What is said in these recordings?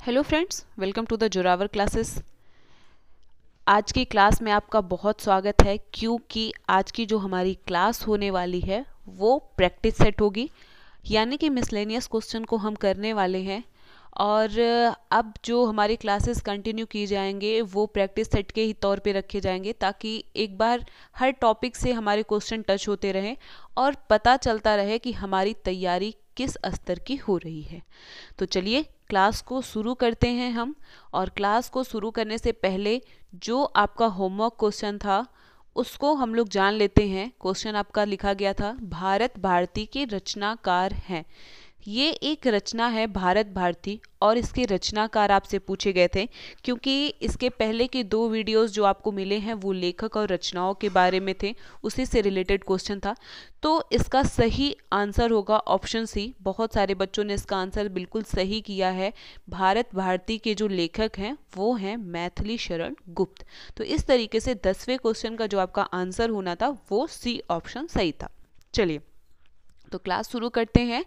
Hello friends welcome to the Zoravar classes आज की class में आपका बहुत स्वागत है, क्योंकि आज की जो हमारी क्लास होने वाली है, वो प्रैक्टिस सेट होगी। यानी कि मिसलेनियस क्वेश्चन को हम करने वाले हैं। और अब जो हमारी क्लासेस कंटिन्यू की जाएँगे, वो प्रैक्टिस सेट के ही तौर पे रखे जाएँगे, ताकि एक बार हर टॉपिक से हमारे क्वेश्चन टच होते रहें, और पता चलता रहे कि हमारी तैयारी किस स्तर की हो रही है। तो चलिए, क्लास को शुरू करते हैं हम और क्लास को शुरू करने से पहले जो आपका होमवर्क क्वेश्चन था, उसको हम लोग जान लेते हैं। क्वेश्चन आपका लिखा गया था भारत भारती के रचनाकार हैं। ये एक रचना है भारत भारती और इसके रचनाकार आपसे पूछे गए थे, क्योंकि इसके पहले के दो वीडियोस जो आपको मिले हैं, वो लेखक और रचनाओं के बारे में थे, उसी से रिलेटेड क्वेश्चन था। तो इसका सही आंसर होगा ऑप्शन सी बहुत सारे बच्चों ने इसका आंसर बिल्कुल सही किया है। भारत भारती के जो लेखक हैं, वो हैं मैथिली शरण गुप्त। तो इस तरीके से दसवें क्वेश्चन का जो आपका आंसर होना था, वो सी ऑप्शन सही था। चलिए तो क्लास शुरू करते हैं।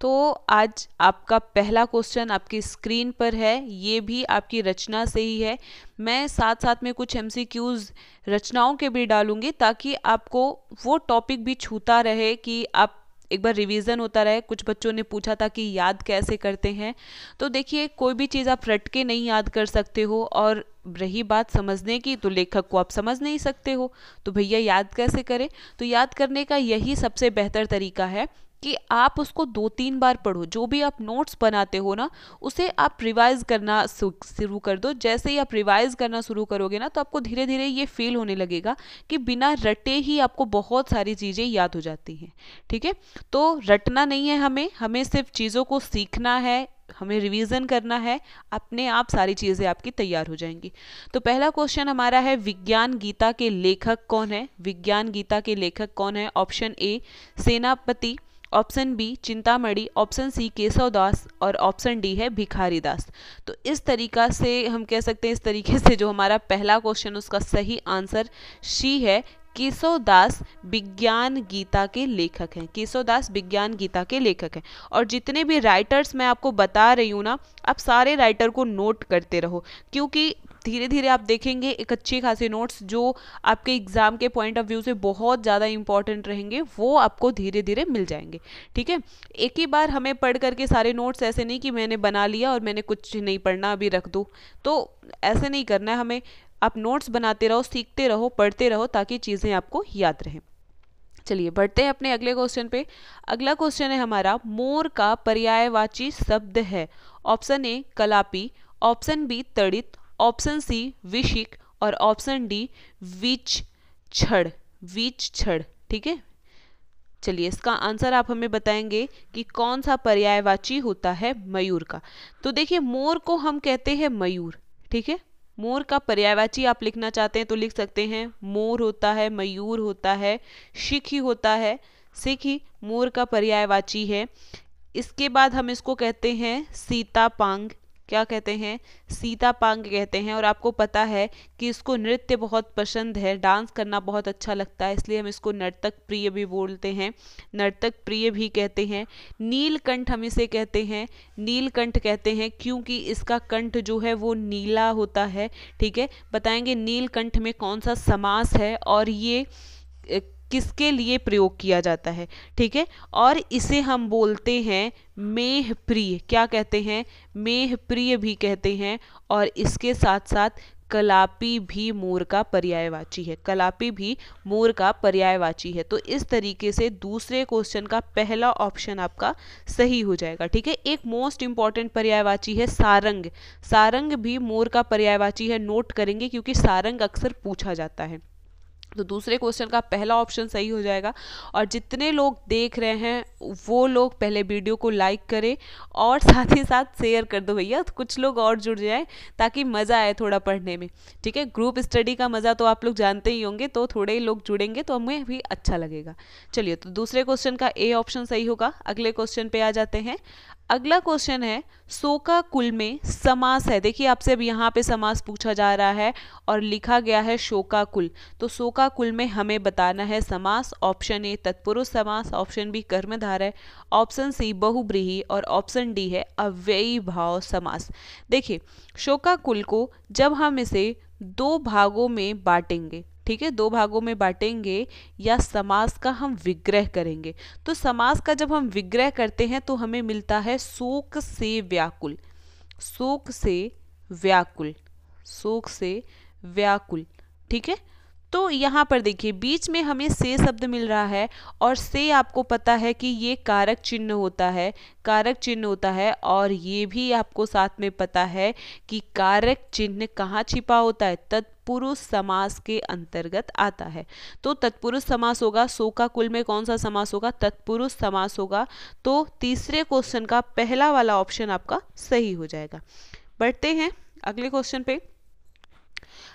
तो आज आपका पहला क्वेश्चन आपकी स्क्रीन पर है, ये भी आपकी रचना से ही है। मैं साथ साथ में कुछ एमसीक्यूज रचनाओं के भी डालूँगी ताकि आपको वो टॉपिक भी छूता रहे कि आप एक बार रिवीजन होता रहे, कुछ बच्चों ने पूछा था कि याद कैसे करते हैं। तो देखिए, कोई भी चीज़ आप रट के नहीं याद कर सकते हो और रही बात समझने की तो लेखक को आप समझ नहीं सकते हो। तो भैया, याद कैसे करें? तो याद करने का यही सबसे बेहतर तरीका है कि आप उसको दो तीन बार पढ़ो। जो भी आप नोट्स बनाते हो ना, उसे आप रिवाइज करना शुरू कर दो। जैसे ही आप रिवाइज करना शुरू करोगे ना तो आपको धीरे धीरे ये फील होने लगेगा कि बिना रटे ही आपको बहुत सारी चीज़ें याद हो जाती हैं। ठीक है? ठीके? तो रटना नहीं है हमें। हमें सिर्फ़ चीज़ों को सीखना है, हमें रिवीजन करना है, अपने आप सारी चीज़ें आपकी तैयार हो जाएँगी। तो पहला क्वेश्चन हमारा है, विज्ञान गीता के लेखक कौन है? विज्ञान गीता के लेखक कौन है? Option A Senapati. Option B, Chintamani, option C Keshav Das और ऑप्शन डी है भिखारी दास तो इस तरीका से हम कह सकते हैं, इस तरीके से जो हमारा पहला क्वेश्चन उसका सही आंसर सी है केशव दास विज्ञान गीता के लेखक हैं। केशव दास विज्ञान गीता के लेखक हैं। और जितने भी राइटर्स मैं आपको बता रही हूँ ना, आप सारे राइटर को नोट करते रहो, क्योंकि धीरे धीरे आप देखेंगे एक अच्छे खासे नोट्स जो आपके एग्ज़ाम के पॉइंट ऑफ़ व्यू से बहुत ज़्यादा इंपॉर्टेंट रहेंगे, वो आपको धीरे धीरे मिल जाएँगे। ठीक है? एक ही बार हमें पढ़ करके सारे नोट्स ऐसे नहीं कि मैंने बना लिया और मैंने कुछ नहीं पढ़ना, अभी रख दो। तो ऐसे नहीं करना है हमें। आप नोट्स बनाते रहो, सीखते रहो, पढ़ते रहो ताकि चीज़ें आपको याद रहें। चलिए, बढ़ते हैं अपने अगले क्वेश्चन पे। अगला क्वेश्चन है हमारा, मोर का पर्यायवाची शब्द है। ऑप्शन ए, कलापी। ऑप्शन बी, तड़ित। ऑप्शन सी, विशिक और ऑप्शन डी, विच छड़ विच छड़, ठीक है? चलिए, इसका आंसर आप हमें बताएँगे कि कौन सा पर्यायवाची होता है मयूर का। तो देखिए, मोर को हम कहते हैं मयूर, ठीक है? मोर का पर्यायवाची आप लिखना चाहते हैं तो लिख सकते हैं, मोर होता है, मयूर होता है, शिख ही होता है, सिख ही मोर का पर्यायवाची है। इसके बाद हम इसको कहते हैं सीता पांग क्या कहते हैं? सीता पांग कहते हैं और आपको पता है कि इसको नृत्य बहुत पसंद है, डांस करना बहुत अच्छा लगता है, इसलिए हम इसको नर्तक प्रिय भी बोलते हैं। नर्तक प्रिय भी कहते हैं। नीलकंठ हम इसे कहते हैं। नीलकंठ कहते हैं क्योंकि इसका कंठ जो है वो नीला होता है, ठीक है? बताएँगे नीलकंठ में कौन सा समास है और ये किसके लिए प्रयोग किया जाता है? ठीक है? और इसे हम बोलते हैं मेह प्रिय क्या कहते हैं? मेह प्रिय भी कहते हैं और इसके साथ साथ कलापी भी मोर का पर्यायवाची है। कलापी भी मोर का पर्यायवाची है। तो इस तरीके से दूसरे क्वेश्चन का पहला ऑप्शन आपका सही हो जाएगा। ठीक है? एक मोस्ट इंपॉर्टेंट पर्यायवाची है सारंग। सारंग भी मोर का पर्यायवाची है। नोट करेंगे क्योंकि सारंग अक्सर पूछा जाता है। तो दूसरे क्वेश्चन का पहला ऑप्शन सही हो जाएगा। और जितने लोग देख रहे हैं, वो लोग पहले वीडियो को लाइक करें और साथ ही साथ शेयर कर दो भैया तो कुछ लोग और जुड़ जाए ताकि मज़ा आए थोड़ा पढ़ने में। ठीक है? ग्रुप स्टडी का मज़ा तो आप लोग जानते ही होंगे तो थोड़े ही लोग जुड़ेंगे तो हमें भी अच्छा लगेगा। चलिए तो दूसरे क्वेश्चन का ए ऑप्शन सही होगा। अगले क्वेश्चन पे आ जाते हैं। अगला क्वेश्चन है, सोका कुल में समास है। देखिए, आपसे अब यहाँ पे समास पूछा जा रहा है और लिखा गया है शोका कुल। तो शोका कुल में हमें बताना है समास ऑप्शन ए तत्पुरुष समास ऑप्शन बी कर्मधार है ऑप्शन सी बहुब्रीही और ऑप्शन डी है अव्ययी भाव समास। देखिए, शोका कुल को जब हम इसे दो भागों में बांटेंगे ठीक है, दो भागों में बांटेंगे या समास का हम विग्रह करेंगे। तो समास का जब हम विग्रह करते हैं तो हमें मिलता है शोक से व्याकुल। शोक से व्याकुल। शोक से व्याकुल। ठीक है? तो यहाँ पर देखिए, बीच में हमें से शब्द मिल रहा है और से आपको पता है कि ये कारक चिन्ह होता है, कारक चिन्ह होता है और ये भी आपको साथ में पता है कि कारक चिन्ह कहाँ छिपा होता है तत्पुरुष समास के अंतर्गत आता है। तो तत्पुरुष समास होगा, सो का कुल में कौन सा समास होगा? तत्पुरुष समास होगा तो तीसरे क्वेश्चन का पहला वाला ऑप्शन आपका सही हो जाएगा। बढ़ते हैं अगले क्वेश्चन पे।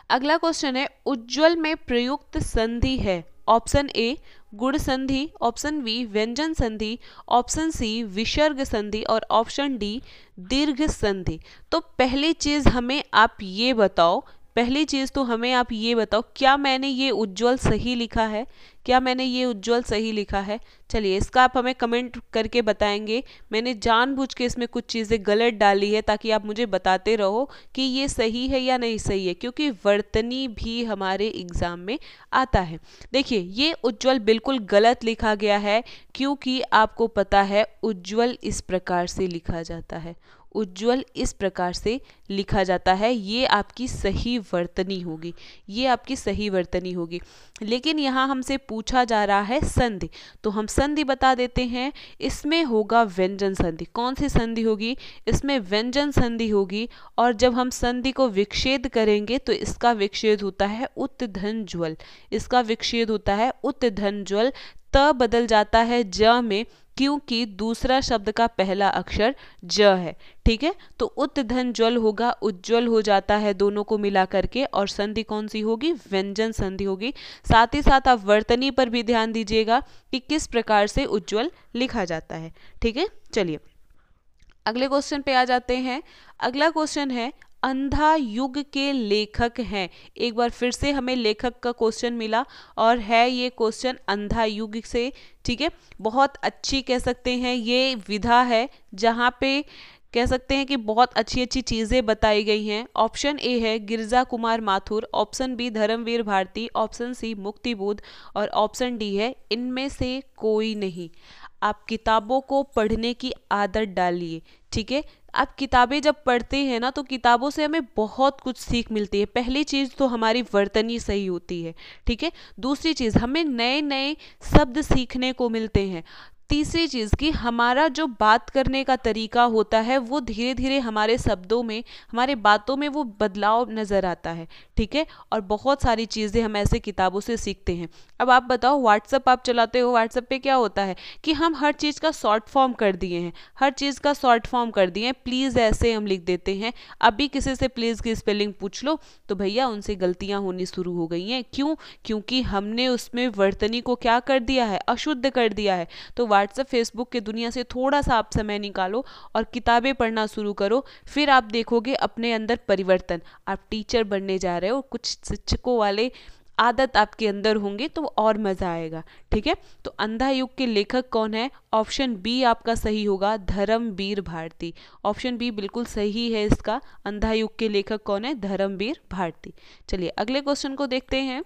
अगला क्वेश्चन है, उज्जवल में प्रयुक्त संधि है। ऑप्शन ए गुण संधि। ऑप्शन बी व्यंजन संधि। ऑप्शन सी विसर्ग संधि। और ऑप्शन डी दीर्घ संधि। तो पहली चीज़ हमें आप ये बताओ पहली चीज़ तो हमें आप ये बताओ, क्या मैंने ये उज्जवल सही लिखा है? क्या मैंने ये उज्जवल सही लिखा है? चलिए, इसका आप हमें कमेंट करके बताएँगे। मैंने जानबूझ के इसमें कुछ चीज़ें गलत डाली है ताकि आप मुझे बताते रहो कि ये सही है या नहीं सही है, क्योंकि वर्तनी भी हमारे एग्ज़ाम में आता है। देखिए, ये उज्जवल बिल्कुल गलत लिखा गया है, क्योंकि आपको पता है उज्जवल इस प्रकार से लिखा जाता है। उज्जवल इस प्रकार से लिखा जाता है, ये आपकी सही वर्तनी होगी, ये आपकी सही वर्तनी होगी। लेकिन यहाँ हमसे पूछा जा रहा है संधि तो हम संधि बता देते हैं, इसमें होगा व्यंजन संधि। कौन सी संधि होगी? इसमें व्यंजन संधि होगी, और जब हम संधि को विक्षेद करेंगे तो इसका विक्षेद होता है उत्धन ज्वल इसका विक्षेद होता है उत्धन ज्वल त बदल जाता है ज में, क्योंकि दूसरा शब्द का पहला अक्षर ज है, ठीक है? तो उत्धन ज्वल होगा, उज्जवल हो जाता है दोनों को मिला करके, और संधि कौन सी होगी? व्यंजन संधि होगी। साथ ही साथ आप वर्तनी पर भी ध्यान दीजिएगा कि किस प्रकार से उज्जवल लिखा जाता है, ठीक है? चलिए, अगले क्वेश्चन पे आ जाते हैं। अगला क्वेश्चन है अंधा युग के लेखक हैं। एक बार फिर से हमें लेखक का क्वेश्चन मिला और है ये क्वेश्चन अंधा युग से, ठीक है? बहुत अच्छी कह सकते हैं, ये विधा है जहाँ पे कह सकते हैं कि बहुत अच्छी अच्छी चीज़ें बताई गई हैं। ऑप्शन ए है Girija Kumar Mathur option B Dharamvir Bharati option C Muktibodh और ऑप्शन डी है इनमें से कोई नहीं। आप किताबों को पढ़ने की आदत डालिए, ठीक है? आप किताबें जब पढ़ते हैं ना तो किताबों से हमें बहुत कुछ सीख मिलती है। पहली चीज़ तो हमारी वर्तनी सही होती है, ठीक है? दूसरी चीज़, हमें नए नए शब्द सीखने को मिलते हैं। तीसरी चीज़ कि हमारा जो बात करने का तरीका होता है, वो धीरे धीरे हमारे शब्दों में, हमारे बातों में वो बदलाव नज़र आता है, ठीक है? और बहुत सारी चीज़ें हम ऐसे किताबों से सीखते हैं। अब आप बताओ व्हाट्सअप आप चलाते हो व्हाट्सअप पे क्या होता है कि हम हर चीज़ का शॉर्ट फॉर्म कर दिए हैं, हर चीज़ का शॉर्ट फॉर्म कर दिए हैं प्लीज़ ऐसे हम लिख देते हैं। अभी किसी से प्लीज़ की स्पेलिंग पूछ लो तो भैया उनसे गलतियाँ होनी शुरू हो गई हैं। क्यों? क्योंकि हमने उसमें वर्तनी को क्या कर दिया है? अशुद्ध कर दिया है। तो व्हाट्सएप फेसबुक के दुनिया से थोड़ा सा आप समय निकालो और किताबें पढ़ना शुरू करो। फिर आप देखोगे अपने अंदर परिवर्तन। आप टीचर बनने जा रहे हो, कुछ शिक्षकों वाले आदत आपके अंदर होंगे तो और मज़ा आएगा, ठीक है? तो अंधा युग के लेखक कौन है? ऑप्शन बी आपका सही होगा, धर्मवीर भारती। ऑप्शन बी बिल्कुल सही है इसका। अंधा युग के लेखक कौन है? धर्मवीर भारती। चलिए अगले क्वेश्चन को देखते हैं।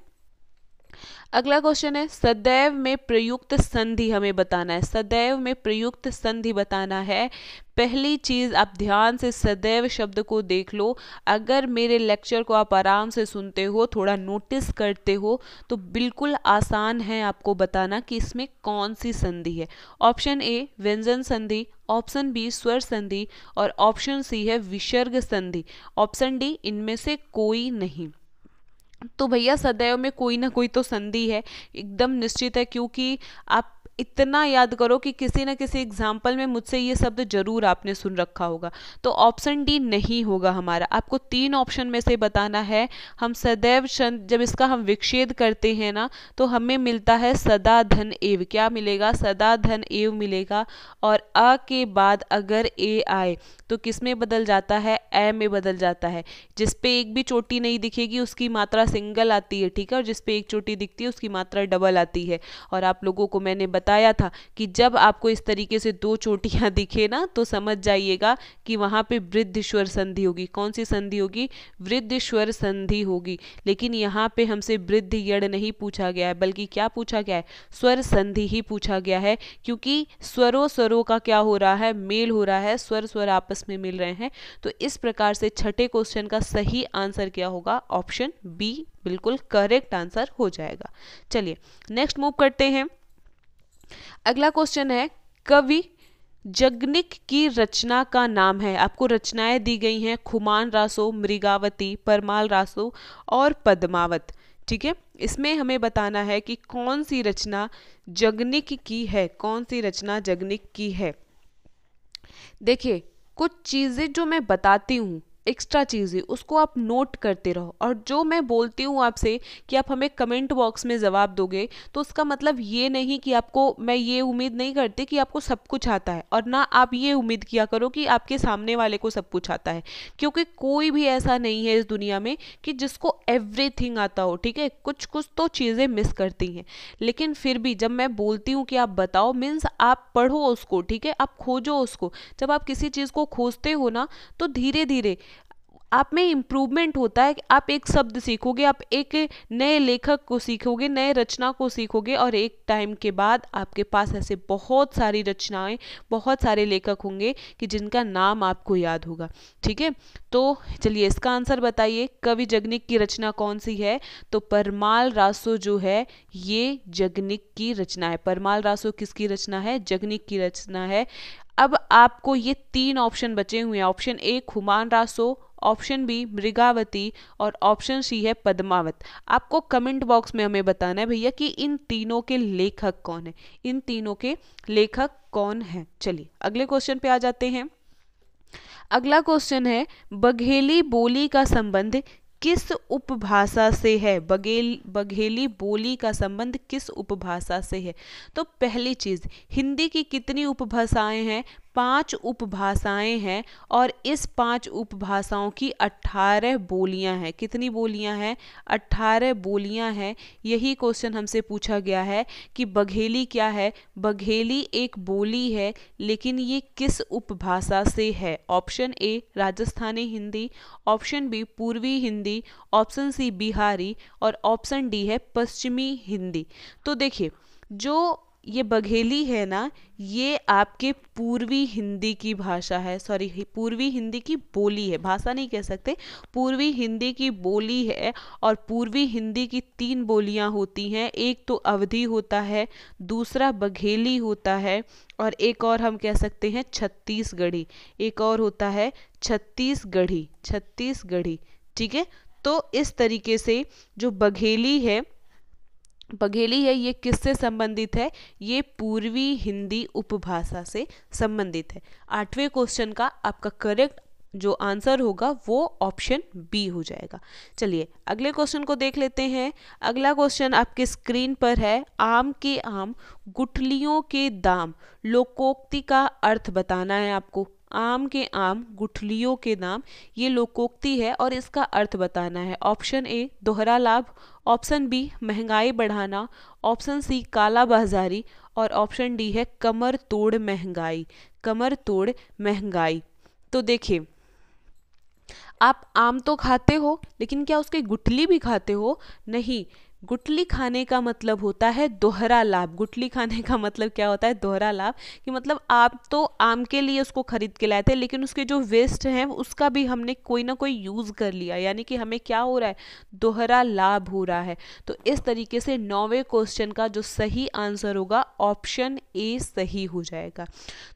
अगला क्वेश्चन है, सदैव में प्रयुक्त संधि हमें बताना है। सदैव में प्रयुक्त संधि बताना है, पहली चीज़ आप ध्यान से सदैव शब्द को देख लो। अगर मेरे लेक्चर को आप आराम से सुनते हो, थोड़ा नोटिस करते हो तो बिल्कुल आसान है आपको बताना कि इसमें कौन सी संधि है। ऑप्शन ए व्यंजन संधि। ऑप्शन बी स्वर संधि। और ऑप्शन सी है, विसर्ग संधि। ऑप्शन डी इनमें से कोई नहीं। तो भैया सदैव में कोई ना कोई तो संधि है। एकदम निश्चित है क्योंकि आप इतना याद करो कि किसी ना किसी एग्ज़ाम्पल में मुझसे ये शब्द ज़रूर आपने सुन रखा होगा। तो ऑप्शन डी नहीं होगा हमारा। आपको तीन ऑप्शन में से बताना है। हम सदैव जब इसका हम विक्षेद करते हैं ना तो हमें मिलता है सदा धन एव। क्या मिलेगा? सदा धन एव मिलेगा। और अ के बाद अगर ए आए तो किसमें बदल जाता है? ए में बदल जाता है। जिसपे एक भी चोटी नहीं दिखेगी, उसकी मात्रा सिंगल आती है, ठीक है? और जिस पे एक चोटी दिखती है, उसकी मात्रा डबल आती है। और आप लोगों को मैंने बताया था कि जब आपको इस तरीके से दो चोटियाँ दिखे ना तो समझ जाइएगा कि वहाँ पे वृद्ध स्वर संधि होगी। कौन सी संधि होगी? वृद्ध स्वर संधि होगी। लेकिन यहाँ पे हमसे वृद्ध यड़ नहीं पूछा गया है, बल्कि क्या पूछा गया है? स्वर संधि ही पूछा गया है, क्योंकि स्वरों स्वरों का क्या हो रहा है? मेल हो रहा है, स्वर स्वर आपस में मिल रहे हैं। तो इस प्रकार से छठे क्वेश्चन का सही आंसर क्या होगा? ऑप्शन बी बिल्कुल करेक्ट आंसर हो जाएगा। चलिए नेक्स्ट मूव करते हैं। अगला क्वेश्चन है, कवि जगनिक की रचना का नाम है। आपको रचनाएँ दी गई हैं, खुमान रासो, मृगावती, परमाल रासो और पद्मावत। ठीक है? इसमें हमें बताना है कि कौन सी रचना जगनिक की है, कौन सी रचना जगनिक की है। देखिए, कुछ चीज़ें जो मैं बताती हूँ एक्स्ट्रा चीज़ें उसको आप नोट करते रहो। और जो मैं बोलती हूँ आपसे कि आप हमें कमेंट बॉक्स में जवाब दोगे तो उसका मतलब ये नहीं कि आपको, मैं ये उम्मीद नहीं करती कि आपको सब कुछ आता है। और ना आप ये उम्मीद किया करो कि आपके सामने वाले को सब कुछ आता है। क्योंकि कोई भी ऐसा नहीं है इस दुनिया में कि जिसको एवरीथिंग आता हो, ठीक है? कुछ कुछ तो चीज़ें मिस करती हैं। लेकिन फिर भी जब मैं बोलती हूँ कि आप बताओ मीन्स आप पढ़ो उसको, ठीक है? आप खोजो उसको। जब आप किसी चीज़ को खोजते हो ना तो धीरे धीरे आप में इम्प्रूवमेंट होता है कि आप एक शब्द सीखोगे, आप एक नए लेखक को सीखोगे, नए रचना को सीखोगे और एक टाइम के बाद आपके पास ऐसे बहुत सारी रचनाएँ, बहुत सारे लेखक होंगे कि जिनका नाम आपको याद होगा। ठीक है? तो चलिए इसका आंसर बताइए, कवि जगनिक की रचना कौन सी है? तो परमाल रासो जो है, ये जगनिक की रचना है। परमाल रासो किसकी रचना है? जगनिक की रचना है। अब आपको ये तीन ऑप्शन बचे हुए हैं। Option A Khuman Raso. Option B Mrigavati. और ऑप्शन सी है, पद्मावत। आपको कमेंट बॉक्स में हमें बताना है भैया कि इन तीनों के लेखक कौन है। इन तीनों के लेखक कौन है? चलिए, अगले क्वेश्चन पे आ जाते हैं। अगला क्वेश्चन है, बघेली बोली का संबंध किस उपभाषा से है? बघेल बघेली बोली का संबंध किस उपभाषा से है? तो पहली चीज़, हिंदी की कितनी उपभाषाएँ हैं? पाँच उपभाषाएँ हैं और इस पाँच उपभाषाओं की अट्ठारह बोलियाँ हैं। कितनी बोलियाँ हैं? अट्ठारह बोलियाँ हैं। यही क्वेश्चन हमसे पूछा गया है कि बघेली क्या है? बघेली एक बोली है, लेकिन ये किस उपभाषा से है? Option A Rajasthani Hindi. Option B पूर्वी हिंदी। Option C Bihari. और ऑप्शन डी है, पश्चिमी हिंदी। तो देखिए, जो ये बघेली है ना, ये आपके पूर्वी हिंदी की भाषा है सॉरी पूर्वी हिंदी की बोली है, भाषा नहीं कह सकते, पूर्वी हिंदी की बोली है और पूर्वी हिंदी की तीन बोलियाँ होती हैं, एक तो अवधि होता है, दूसरा बघेली होता है और एक और हम कह सकते हैं छत्तीसगढ़ी, एक और होता है छत्तीसगढ़ी छत्तीसगढ़ी, ठीक है? तो इस तरीके से जो बघेली है बघेली है, ये किससे संबंधित है? ये पूर्वी हिंदी उपभाषा से संबंधित है। आठवें क्वेश्चन का आपका करेक्ट जो आंसर होगा, वो ऑप्शन बी हो जाएगा। चलिए, अगले क्वेश्चन को देख लेते हैं। अगला क्वेश्चन आपके स्क्रीन पर है। आम के आम, गुठलियों के दाम, लोकोक्ति का अर्थ बताना है आपको। आम के आम, गुठलियों के नाम, ये लोकोक्ति है और इसका अर्थ बताना है। ऑप्शन ए, दोहरा लाभ। ऑप्शन बी, महँगाई बढ़ाना। ऑप्शन सी, काला बाजारी। और ऑप्शन डी है, कमर तोड़ महँगाई। कमर तोड़ महँगाई। तो देखिए, आप आम तो खाते हो, लेकिन क्या उसकी गुठली भी खाते हो? नहीं। गुटली खाने का मतलब होता है दोहरा लाभ। गुटली खाने का मतलब क्या होता है? दोहरा लाभ। कि मतलब आप तो आम के लिए उसको खरीद के लाए थे, लेकिन उसके जो वेस्ट हैं, उसका भी हमने कोई ना कोई यूज़ कर लिया। यानी कि हमें क्या हो रहा है? दोहरा लाभ हो रहा है। तो इस तरीके से नौवे क्वेश्चन का जो सही आंसर होगा ऑप्शन ए सही हो जाएगा।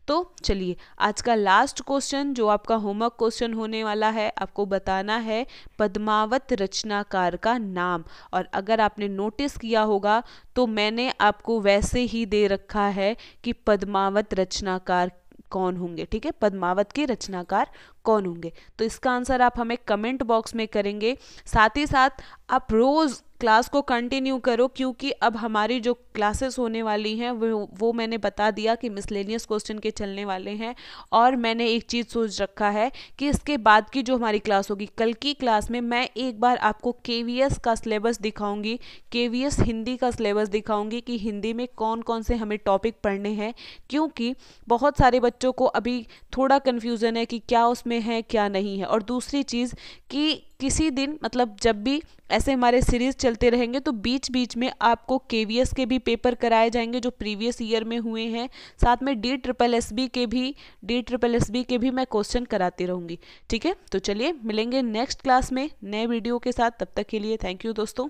तो चलिए, आज का लास्ट क्वेश्चन जो आपका होमवर्क क्वेश्चन होने वाला है, आपको बताना है पद्मावत रचनाकार का नाम। और अगर आपने नोटिस किया होगा तो मैंने आपको वैसे ही दे रखा है कि पद्मावत रचनाकार कौन होंगे, ठीक है? पद्मावत के रचनाकार कौन होंगे। तो इसका आंसर आप हमें कमेंट बॉक्स में करेंगे। साथ ही साथ, आप रोज़ क्लास को कंटिन्यू करो, क्योंकि अब हमारी जो क्लासेस होने वाली हैं, वो वो मैंने बता दिया कि मिसलेनियस क्वेश्चन के चलने वाले हैं और मैंने एक चीज़ सोच रखा है कि इसके बाद की जो हमारी क्लास होगी, कल की क्लास में मैं एक बार आपको के का सिलेबस दिखाऊँगी के हिंदी का सिलेबस दिखाऊँगी कि हिंदी में कौन कौन से हमें टॉपिक पढ़ने हैं, क्योंकि बहुत सारे बच्चों को अभी थोड़ा कन्फ्यूज़न है कि क्या उसमें है, क्या नहीं है और दूसरी चीज़ कि किसी दिन मतलब जब भी ऐसे हमारे सीरीज़ चलते रहेंगे तो बीच बीच में आपको के के भी पेपर कराए जाएँगे जो प्रीवियस ईयर में हुए हैं। साथ में डी ट्रिपल एस बी के भी डी ट्रिपल एस बी के भी मैं क्वेश्चन कराती रहूँगी। ठीक है? तो चलिए, मिलेंगे नेक्स्ट क्लास में नए वीडियो के साथ। तब तक के लिए थैंक यू दोस्तों।